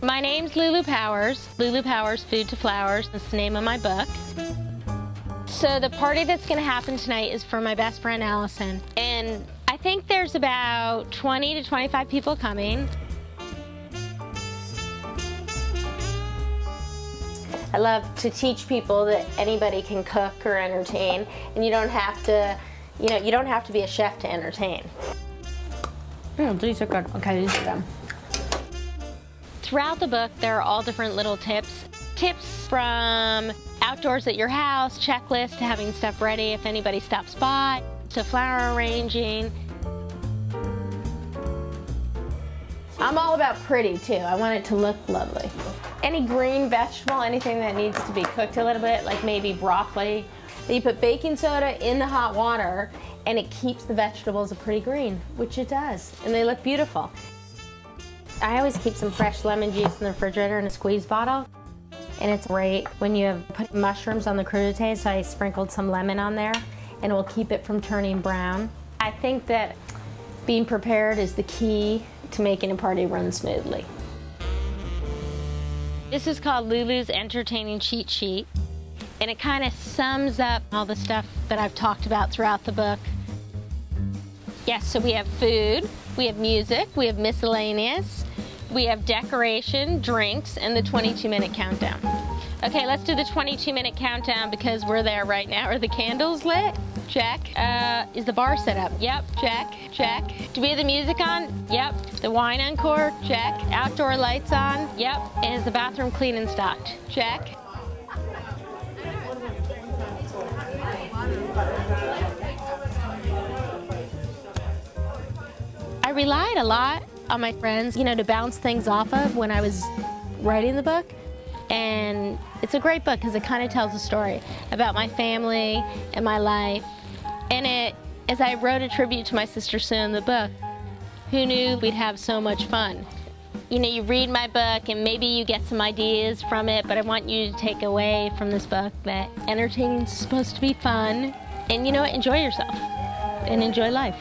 My name's Lulu Powers. Lulu Powers Food to Flowers. That's the name of my book. So the party that's going to happen tonight is for my best friend Allison. And I think there's about 20 to 25 people coming. I love to teach people that anybody can cook or entertain and you don't have to, you know, you don't have to be a chef to entertain. Mm, these are good. Okay, these are good. Throughout the book, there are all different little tips. Tips from outdoors at your house, checklist to having stuff ready if anybody stops by, to flower arranging. I'm all about pretty too. I want it to look lovely. Any green vegetable, anything that needs to be cooked a little bit, like maybe broccoli, you put baking soda in the hot water and it keeps the vegetables a pretty green, which it does, and they look beautiful. I always keep some fresh lemon juice in the refrigerator in a squeeze bottle. And it's great when you have put mushrooms on the crudité, so I sprinkled some lemon on there, and it will keep it from turning brown. I think that being prepared is the key to making a party run smoothly. This is called Lulu's Entertaining Cheat Sheet, and it kind of sums up all the stuff that I've talked about throughout the book. Yes, so we have food, we have music, we have miscellaneous, we have decoration, drinks, and the 22 minute countdown. Okay, let's do the 22 minute countdown because we're there right now. Are the candles lit? Check. Uh, is the bar set up? Yep, check, check. Do we have the music on? Yep. The wine encore? Check. Outdoor lights on? Yep. And is the bathroom clean and stocked? Check. I relied a lot on my friends, you know, to bounce things off of when I was writing the book. And it's a great book because it kind of tells a story about my family and my life. And it, as I wrote a tribute to my sister Sue in the book, who knew we'd have so much fun? You know, you read my book and maybe you get some ideas from it, but I want you to take away from this book that entertaining is supposed to be fun. And you know? Enjoy yourself and enjoy life.